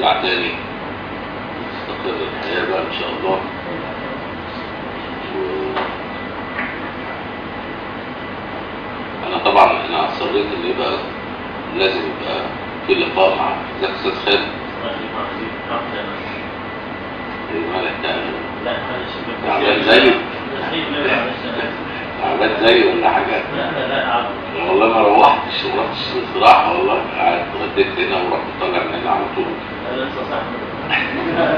نرجع تاني تستقر الحياة بقى إن شاء الله. و... أنا طبعا أنا اصريت إن يبقى لازم يبقى في لقاء مع ذاك أستاذ خالد. تعبان تعبان زيي ولا حاجة؟ لا لا لا. والله ما روحتش رحتش الاستراحة والله. قعدت اتغديت هنا ورحت طالع nó nặng